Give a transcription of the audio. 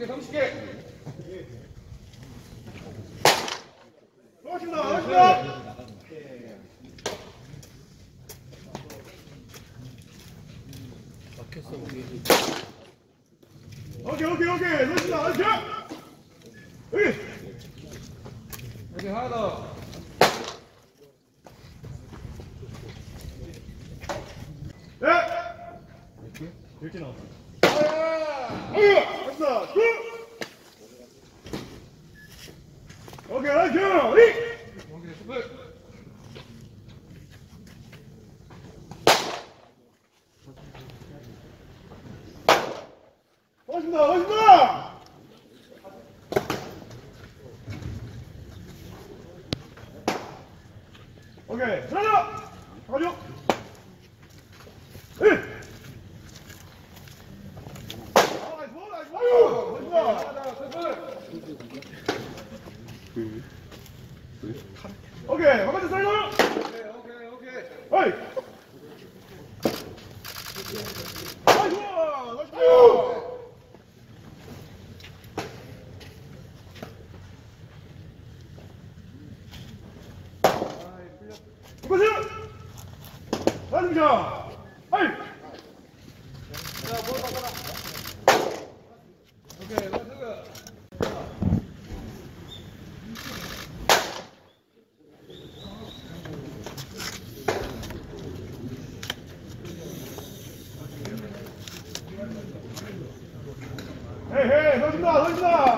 오케이 30개. 고맙습니다. 고맙습니다. 막혔어 우리. 오케이 오케이 오케이 고맙습니다. 고맙습니다. 여기. 여기 하나 더. 네. 이렇게 나왔어. 네. 오케이 오케이. 멋있다 멋있다 오케이 하나 가죠 일 아, nice ball, nice ball. 아유, 멋있다. 하나 더, 스플. 오케이 바깥에 사이드 오케이, 오케이, 오케이. 어이 좋아 나이스 이것은 나입니다 아이 자, 볼 바꿔라. 오케이, 런스. 헤이 헤이 넣어준다 넣어준다